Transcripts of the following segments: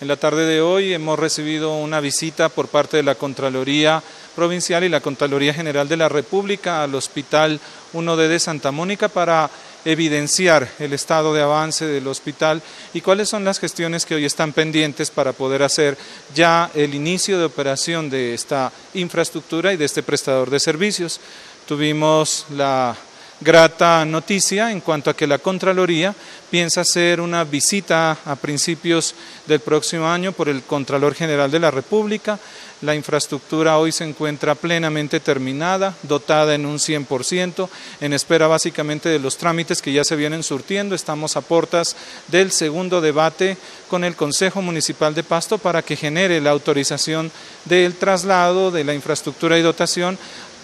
En la tarde de hoy hemos recibido una visita por parte de la Contraloría Provincial y la Contraloría General de la República al Hospital 1D de Santa Mónica para evidenciar el estado de avance del hospital y cuáles son las gestiones que hoy están pendientes para poder hacer ya el inicio de operación de esta infraestructura y de este prestador de servicios. Tuvimos la grata noticia en cuanto a que la Contraloría piensa hacer una visita a principios del próximo año por el Contralor General de la República. La infraestructura hoy se encuentra plenamente terminada, dotada en un 100%, en espera básicamente de los trámites que ya se vienen surtiendo. Estamos a portas del segundo debate con el Consejo Municipal de Pasto para que genere la autorización del traslado de la infraestructura y dotación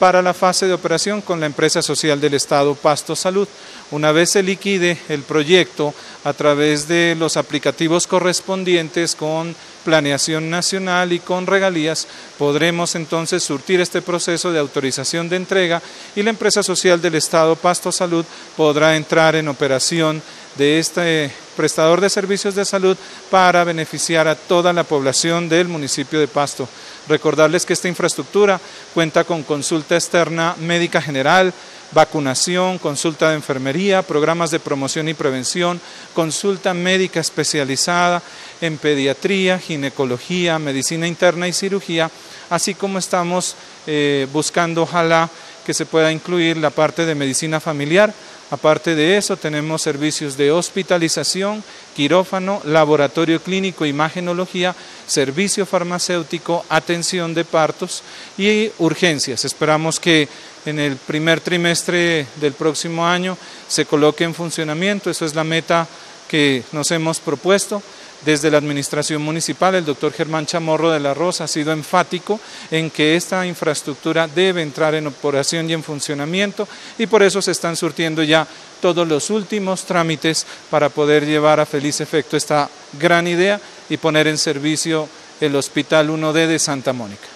para la fase de operación con la empresa social del Estado Pasto Salud. Una vez se liquide el proyecto a través de los aplicativos correspondientes con planeación nacional y con regalías, podremos entonces surtir este proceso de autorización de entrega y la empresa social del Estado Pasto Salud podrá entrar en operación de este prestador de servicios de salud para beneficiar a toda la población del municipio de Pasto. Recordarles que esta infraestructura cuenta con consulta externa médica general, vacunación, consulta de enfermería, programas de promoción y prevención, consulta médica especializada en pediatría, ginecología, medicina interna y cirugía, así como estamos eh, buscando, ojalá, que se pueda incluir la parte de medicina familiar, Aparte de eso, tenemos servicios de hospitalización, quirófano, laboratorio clínico, imagenología, servicio farmacéutico, atención de partos y urgencias. Esperamos que en el primer trimestre del próximo año se coloque en funcionamiento. Eso es la meta que nos hemos propuesto. Desde la Administración Municipal, el doctor Germán Chamorro de la Rosa ha sido enfático en que esta infraestructura debe entrar en operación y en funcionamiento y por eso se están surtiendo ya todos los últimos trámites para poder llevar a feliz efecto esta gran idea y poner en servicio el Hospital 1D de Santa Mónica.